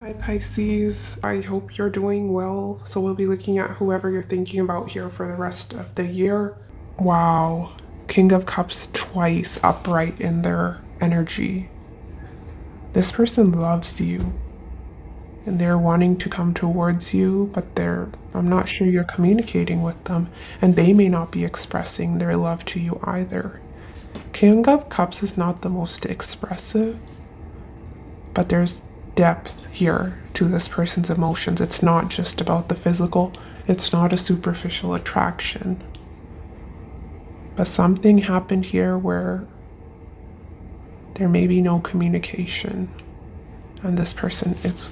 Hi Pisces, I hope you're doing well. So we'll be looking at whoever you're thinking about here for the rest of the year. Wow, King of Cups twice upright in their energy. This person loves you and they're wanting to come towards you, but they're I'm not sure you're communicating with them and they may not be expressing their love to you either. King of Cups is not the most expressive, but there's depth here to this person's emotions. It's not just about the physical, it's not a superficial attraction. But something happened here where there may be no communication, and this person is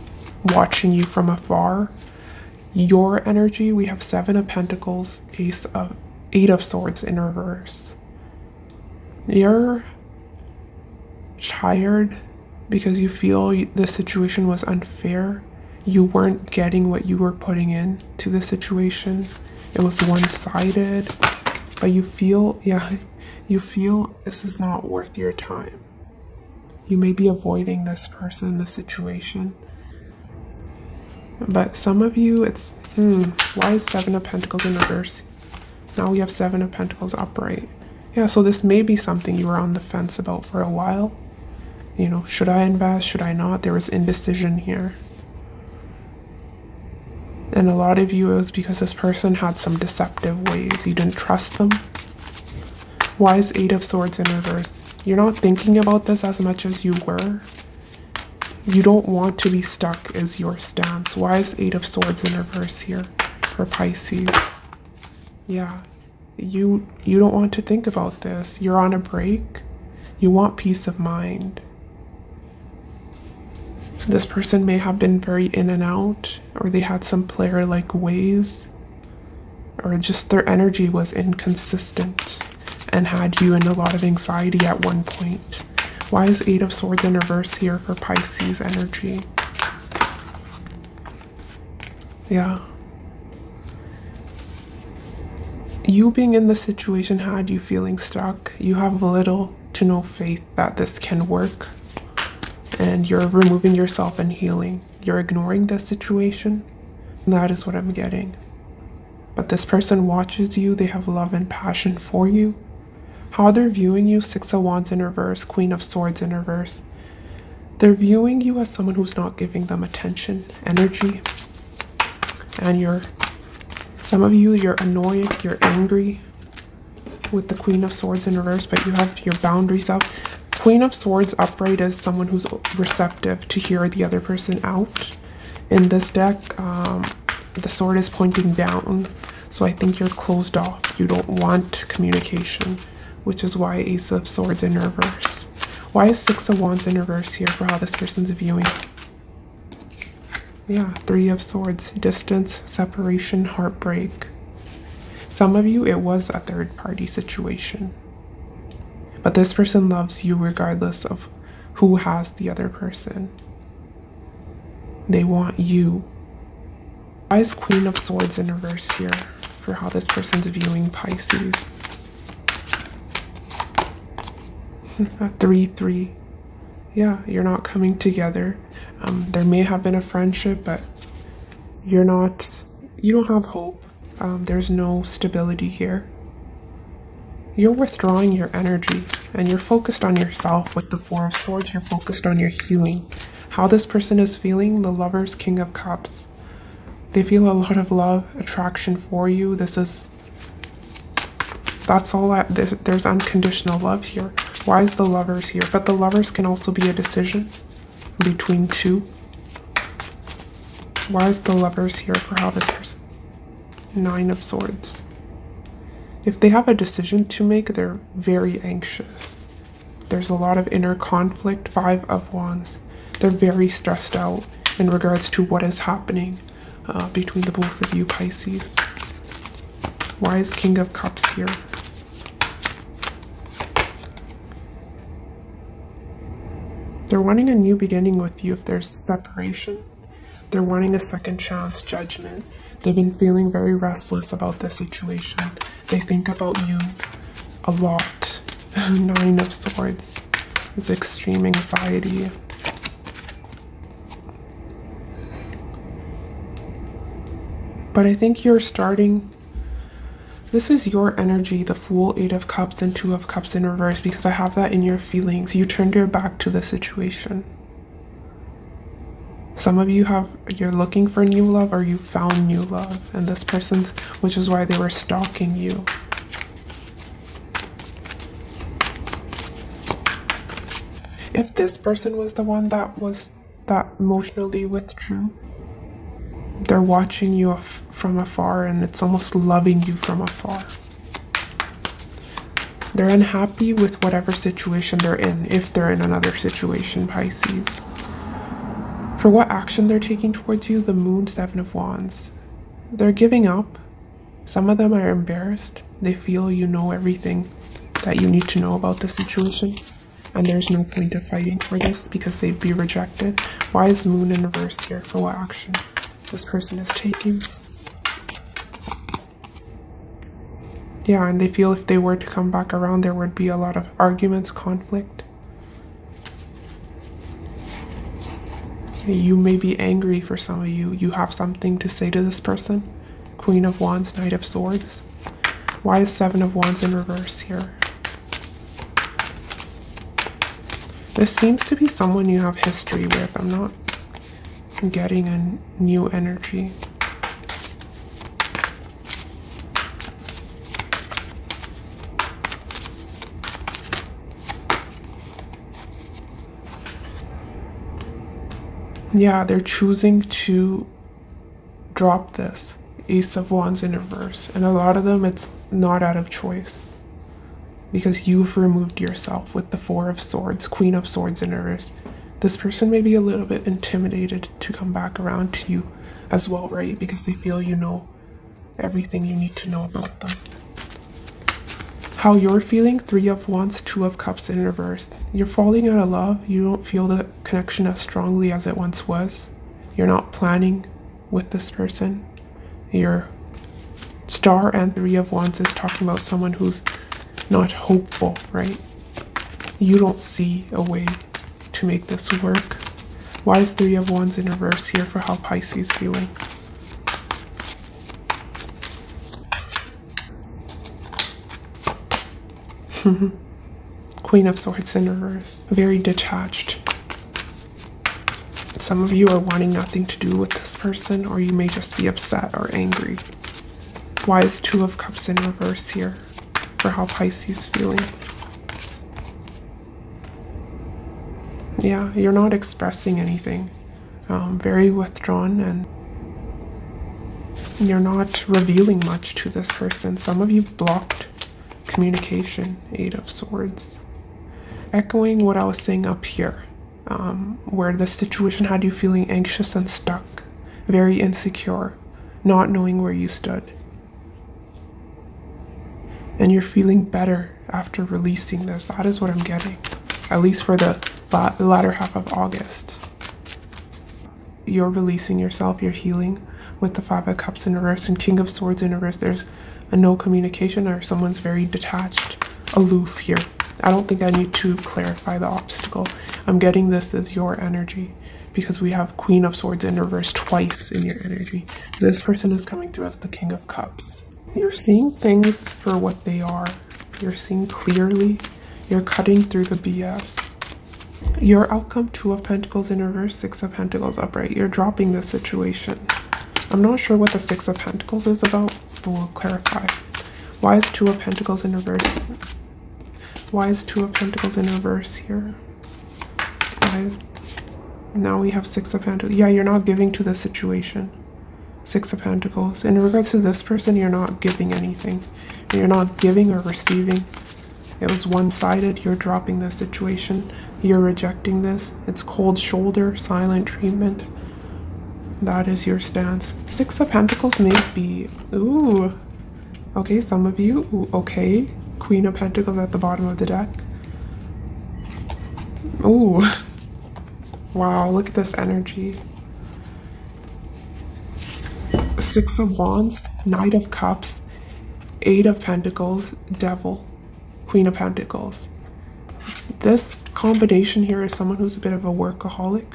watching you from afar. Your energy, we have Seven of Pentacles, Ace of Eight of Swords in reverse. You're tired because you feel the situation was unfair. You weren't getting what you were putting in to the situation. It was one-sided. But you feel, yeah, you feel this is not worth your time. You may be avoiding this person, the situation. But some of you, it's, hmm, why is Seven of Pentacles in reverse? Now we have Seven of Pentacles upright. Yeah, so this may be something you were on the fence about for a while. You know, should I invest? Should I not? There was indecision here. And a lot of you, it was because this person had some deceptive ways. You didn't trust them. Why is Eight of Swords in reverse? You're not thinking about this as much as you were. You don't want to be stuck, is your stance. Why is Eight of Swords in reverse here for Pisces? Yeah, you you don't want to think about this. You're on a break. You want peace of mind. This person may have been very in and out, or they had some player like ways, or just their energy was inconsistent and had you in a lot of anxiety at one point. Why is Eight of Swords in reverse here for Pisces energy? Yeah. You being in the situation had you feeling stuck. You have little to no faith that this can work and you're removing yourself and healing. You're ignoring the situation. That is what I'm getting. But this person watches you, they have love and passion for you. How they're viewing you Six of Wands in reverse, Queen of Swords in reverse. They're viewing you as someone who's not giving them attention, energy. And you're, some of you, you're annoyed, you're angry with the Queen of Swords in reverse, but you have your boundaries up. Queen of Swords upright is someone who's receptive to hear the other person out. In this deck, um, the sword is pointing down, so I think you're closed off. You don't want communication, which is why Ace of Swords in reverse. Why is Six of Wands in reverse here for how this person's viewing? Yeah, Three of Swords, distance, separation, heartbreak. Some of you, it was a third party situation. But this person loves you regardless of who has the other person. They want you. Why is Queen of Swords in reverse here for how this person's viewing Pisces? 3 3. Yeah, you're not coming together. Um, there may have been a friendship, but you're not, you don't have hope. Um, there's no stability here you're withdrawing your energy and you're focused on yourself with the Four of Swords. You're focused on your healing. How this person is feeling, the Lover's King of Cups. They feel a lot of love, attraction for you. This is, that's all that, there's unconditional love here. Why is the Lovers here? But the Lovers can also be a decision between two. Why is the Lovers here for how this person? Nine of Swords. If they have a decision to make, they're very anxious. There's a lot of inner conflict, Five of Wands. They're very stressed out in regards to what is happening uh, between the both of you, Pisces. Why is King of Cups here? They're wanting a new beginning with you if there's separation. They're wanting a second chance, judgment. They've been feeling very restless about the situation. They think about you a lot. Nine of Swords is extreme anxiety. But I think you're starting. This is your energy, the Fool, Eight of Cups, and Two of Cups in reverse, because I have that in your feelings. You turned your back to the situation. Some of you have, you're looking for new love or you found new love, and this person's, which is why they were stalking you. If this person was the one that was that emotionally withdrew, they're watching you from afar and it's almost loving you from afar. They're unhappy with whatever situation they're in, if they're in another situation, Pisces. For what action they're taking towards you, the Moon, Seven of Wands. They're giving up. Some of them are embarrassed. They feel you know everything that you need to know about the situation and there's no point of fighting for this because they'd be rejected. Why is Moon in reverse here? For what action this person is taking? Yeah, and they feel if they were to come back around, there would be a lot of arguments, conflict. You may be angry for some of you. You have something to say to this person. Queen of Wands, Knight of Swords. Why is Seven of Wands in reverse here? This seems to be someone you have history with. I'm not getting a new energy. Yeah, they're choosing to drop this Ace of Wands in reverse. And a lot of them, it's not out of choice because you've removed yourself with the Four of Swords, Queen of Swords in reverse. This person may be a little bit intimidated to come back around to you as well, right? Because they feel you know everything you need to know about them. How you're feeling Three of Wands, Two of Cups in reverse. You're falling out of love. You don't feel the connection as strongly as it once was. You're not planning with this person. Your Star and Three of Wands is talking about someone who's not hopeful, right? You don't see a way to make this work. Why is Three of Wands in reverse here for how Pisces feeling? Queen of Swords in reverse. Very detached. Some of you are wanting nothing to do with this person, or you may just be upset or angry. Why is Two of Cups in reverse here? for how Pisces feeling. Yeah, you're not expressing anything. Um, very withdrawn and you're not revealing much to this person. Some of you blocked communication, Eight of Swords. Echoing what I was saying up here, um, where the situation had you feeling anxious and stuck, very insecure, not knowing where you stood and you're feeling better after releasing this. That is what I'm getting, at least for the latter half of August. You're releasing yourself, you're healing with the Five of Cups in reverse and King of Swords in reverse. There's a no communication or someone's very detached, aloof here. I don't think I need to clarify the obstacle. I'm getting this as your energy because we have Queen of Swords in reverse twice in your energy. This person is coming through as the King of Cups. You're seeing things for what they are. You're seeing clearly. You're cutting through the BS. Your outcome, Two of Pentacles in reverse, Six of Pentacles upright. You're dropping the situation. I'm not sure what the Six of Pentacles is about, we'll clarify. Why is Two of Pentacles in reverse? Why is Two of Pentacles in reverse here? Why? Now we have Six of Pentacles. Yeah, you're not giving to the situation. Six of Pentacles. In regards to this person, you're not giving anything. You're not giving or receiving. It was one-sided. You're dropping the situation. You're rejecting this. It's cold shoulder, silent treatment. That is your stance. Six of Pentacles may be... Ooh. Okay, some of you. Ooh, okay. Queen of Pentacles at the bottom of the deck. Ooh. Wow, look at this energy. Six of Wands, Knight of Cups, Eight of Pentacles, Devil, Queen of Pentacles. This combination here is someone who's a bit of a workaholic.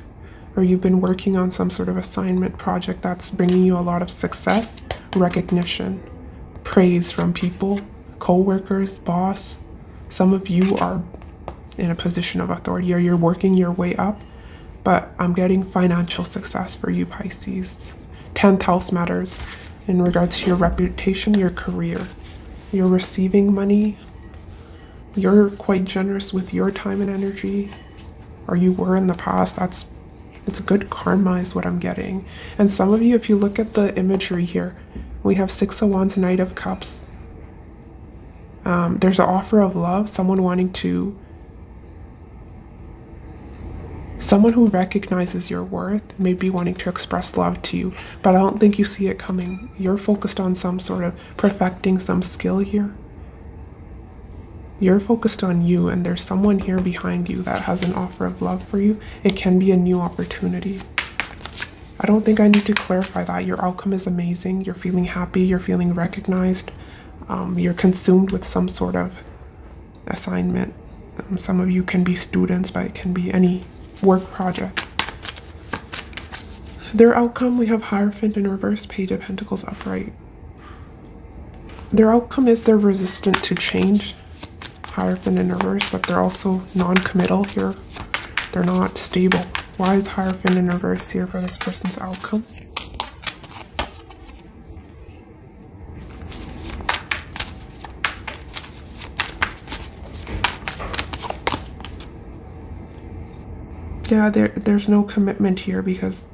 Or you've been working on some sort of assignment project that's bringing you a lot of success, recognition, praise from people, co-workers, boss. Some of you are in a position of authority or you're working your way up, but I'm getting financial success for you Pisces. 10th house matters in regards to your reputation, your career. You're receiving money. You're quite generous with your time and energy, or you were in the past. That's it's a good karma, is what I'm getting. And some of you, if you look at the imagery here, we have Six of Wands, Knight of Cups. Um, there's an offer of love, someone wanting to Someone who recognizes your worth may be wanting to express love to you, but I don't think you see it coming. You're focused on some sort of perfecting some skill here. You're focused on you, and there's someone here behind you that has an offer of love for you. It can be a new opportunity. I don't think I need to clarify that. Your outcome is amazing. You're feeling happy. You're feeling recognized. Um, you're consumed with some sort of assignment. Um, some of you can be students, but it can be any work project. Their outcome, we have Hierophant in reverse, Page of Pentacles upright. Their outcome is they're resistant to change, Hierophant in reverse, but they're also non-committal here. They're not stable. Why is Hierophant in reverse here for this person's outcome? yeah, there there's no commitment here because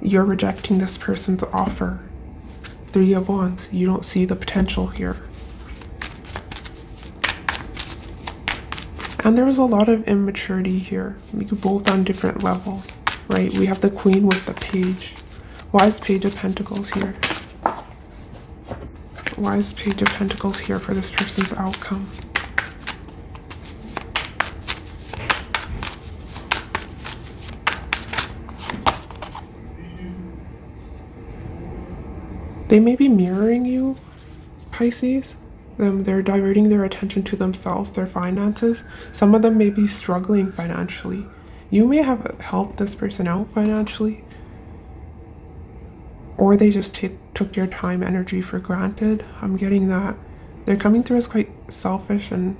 you're rejecting this person's offer. Three of Wands, you don't see the potential here. And there was a lot of immaturity here, both on different levels, right? We have the Queen with the Page. Why is Page of Pentacles here? Why is Page of Pentacles here for this person's outcome? They may be mirroring you, Pisces. Um, they're diverting their attention to themselves, their finances. Some of them may be struggling financially. You may have helped this person out financially, or they just took your time, energy for granted. I'm getting that. They're coming through as quite selfish and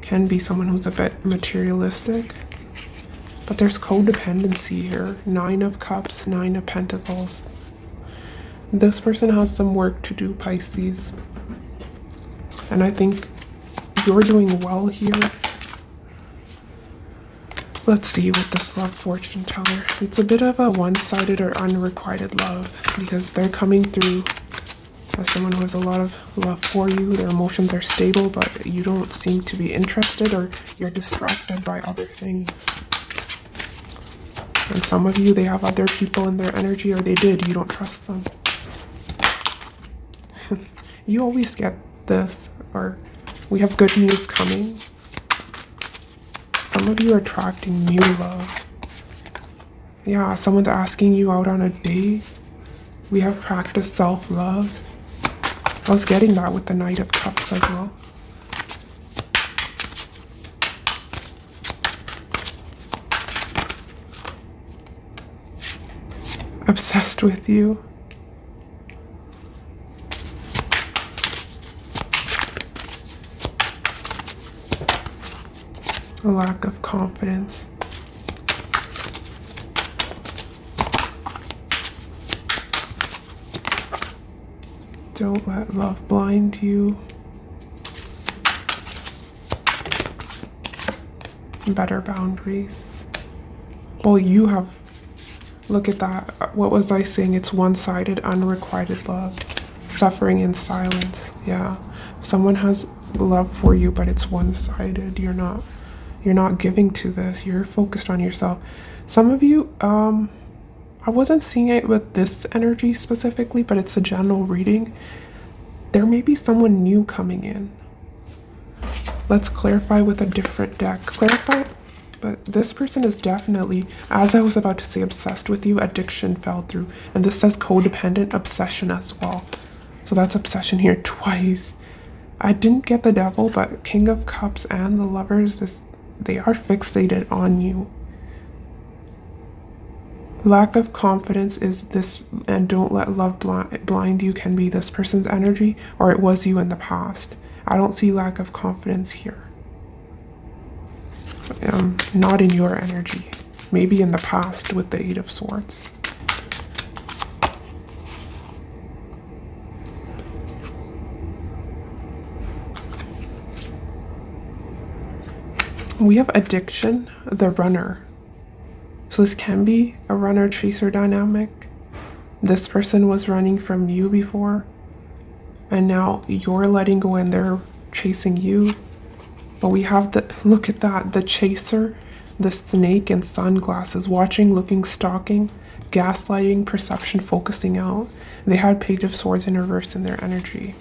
can be someone who's a bit materialistic. But there's codependency here. Nine of Cups, Nine of Pentacles, this person has some work to do, Pisces. And I think you're doing well here. Let's see with this love fortune teller. It's a bit of a one-sided or unrequited love because they're coming through as someone who has a lot of love for you. Their emotions are stable, but you don't seem to be interested or you're distracted by other things. And some of you, they have other people in their energy or they did. You don't trust them you always get this, or we have good news coming. Some of you are attracting new love. Yeah, someone's asking you out on a date. We have practiced self love. I was getting that with the Knight of Cups as well. Obsessed with you. Lack of confidence. Don't let love blind you. Better boundaries. Well, you have. Look at that. What was I saying? It's one sided, unrequited love. Suffering in silence. Yeah. Someone has love for you, but it's one sided. You're not you're not giving to this. You're focused on yourself. Some of you, um, I wasn't seeing it with this energy specifically, but it's a general reading. There may be someone new coming in. Let's clarify with a different deck. Clarify, but this person is definitely, as I was about to say, obsessed with you. Addiction fell through. And this says codependent obsession as well. So that's obsession here twice. I didn't get the devil, but King of Cups and the Lovers, this they are fixated on you. Lack of confidence is this, and don't let love blind, blind you can be this person's energy, or it was you in the past. I don't see lack of confidence here. Um, not in your energy, maybe in the past with the Eight of Swords. We have addiction, the runner. So this can be a runner chaser dynamic. This person was running from you before, and now you're letting go and they're chasing you. But we have the look at that the chaser, the snake, and sunglasses, watching, looking, stalking, gaslighting, perception, focusing out. They had Page of Swords in reverse in their energy.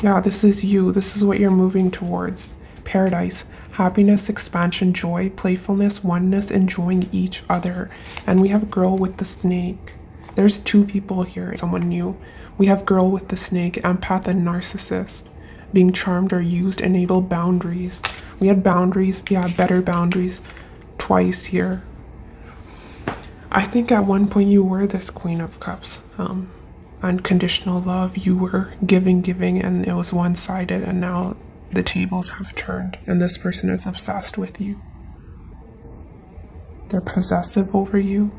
Yeah, this is you. This is what you're moving towards. Paradise, happiness, expansion, joy, playfulness, oneness, enjoying each other. And we have girl with the snake. There's two people here, someone new. We have girl with the snake, empath, and narcissist. Being charmed or used, enable boundaries. We had boundaries, yeah, better boundaries twice here. I think at one point you were this Queen of Cups. Um, unconditional love. You were giving, giving, and it was one sided, and now the tables have turned, and this person is obsessed with you. They're possessive over you.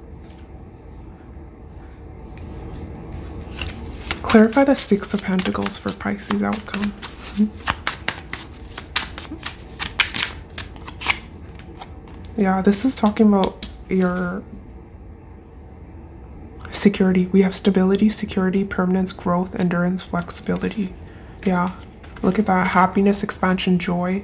Clarify the Six of Pentacles for Pisces outcome. Yeah, this is talking about your Security. We have stability, security, permanence, growth, endurance, flexibility. Yeah. Look at that. Happiness, expansion, joy,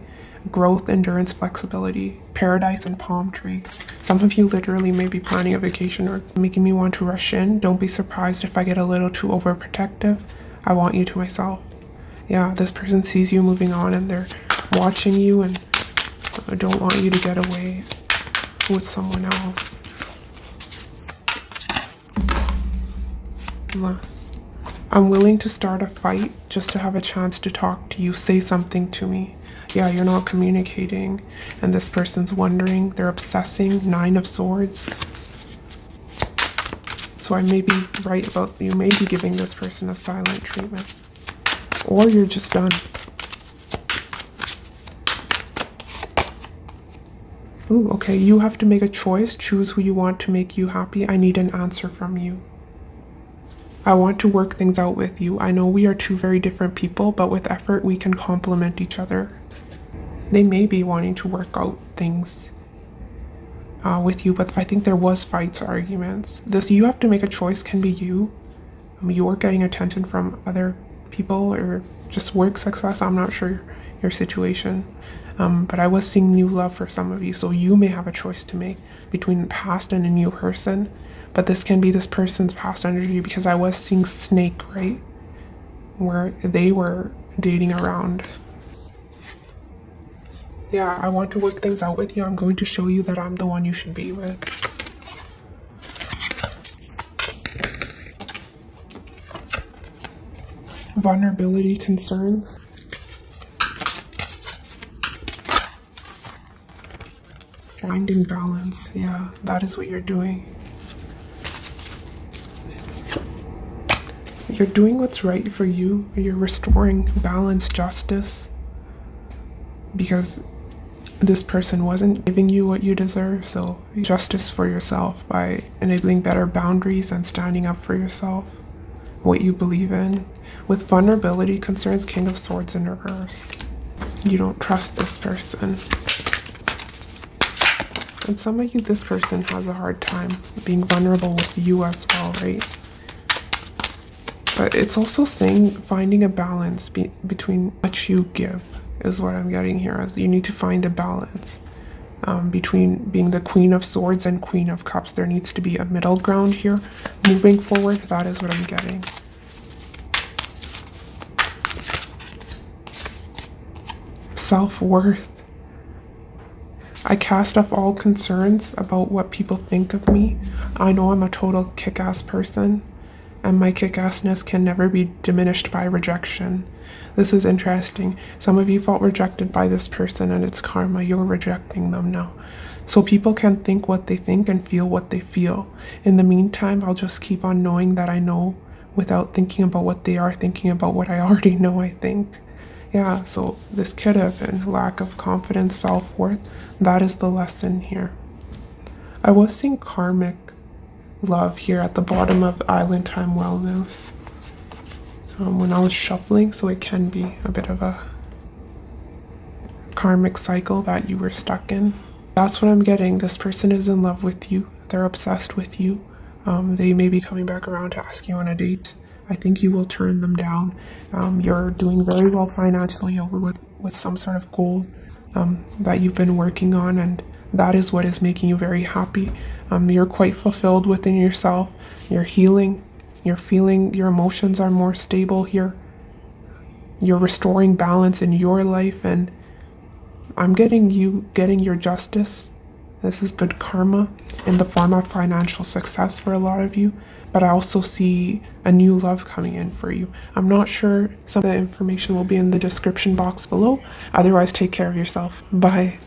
growth, endurance, flexibility, paradise, and palm tree. Some of you literally may be planning a vacation or making me want to rush in. Don't be surprised if I get a little too overprotective. I want you to myself. Yeah, this person sees you moving on and they're watching you and don't want you to get away with someone else. I'm willing to start a fight just to have a chance to talk to you, say something to me. Yeah, you're not communicating, and this person's wondering, they're obsessing. Nine of Swords. So I may be right about you may be giving this person a silent treatment. Or you're just done. Ooh, okay, you have to make a choice. Choose who you want to make you happy. I need an answer from you. I want to work things out with you. I know we are two very different people, but with effort, we can complement each other. They may be wanting to work out things uh, with you, but I think there was fights, arguments. This you have to make a choice can be you. You're getting attention from other people or just work success. I'm not sure your situation. Um, but I was seeing new love for some of you, so you may have a choice to make between past and a new person but this can be this person's past energy because I was seeing Snake, right? Where they were dating around. Yeah, I want to work things out with you. I'm going to show you that I'm the one you should be with. Vulnerability concerns. Finding balance. Yeah, that is what you're doing. You're doing what's right for you. You're restoring balance, justice. Because this person wasn't giving you what you deserve. So, justice for yourself by enabling better boundaries and standing up for yourself, what you believe in. With vulnerability concerns, King of Swords in reverse. You don't trust this person. And some of you, this person has a hard time being vulnerable with you as well, right? But it's also saying finding a balance be between what you give is what I'm getting here. As you need to find a balance um, between being the Queen of Swords and Queen of Cups. There needs to be a middle ground here. Moving forward, that is what I'm getting. Self worth. I cast off all concerns about what people think of me. I know I'm a total kick ass person and my kick assness can never be diminished by rejection. This is interesting. Some of you felt rejected by this person, and it's karma. You're rejecting them now. So people can think what they think and feel what they feel. In the meantime, I'll just keep on knowing that I know without thinking about what they are thinking about what I already know, I think. Yeah, so this have been lack of confidence, self worth. That is the lesson here. I was seeing karmic love here at the bottom of Island Time Wellness um, when I was shuffling, so it can be a bit of a karmic cycle that you were stuck in. That's what I'm getting. This person is in love with you, they're obsessed with you. Um, they may be coming back around to ask you on a date. I think you will turn them down. Um, you're doing very well financially over with, with some sort of goal um, that you've been working on, and that is what is making you very happy. Um, you're quite fulfilled within yourself. You're healing. You're feeling your emotions are more stable here. You're restoring balance in your life, and I'm getting you getting your justice. This is good karma in the form of financial success for a lot of you, but I also see a new love coming in for you. I'm not sure some of the information will be in the description box below. Otherwise, take care of yourself. Bye.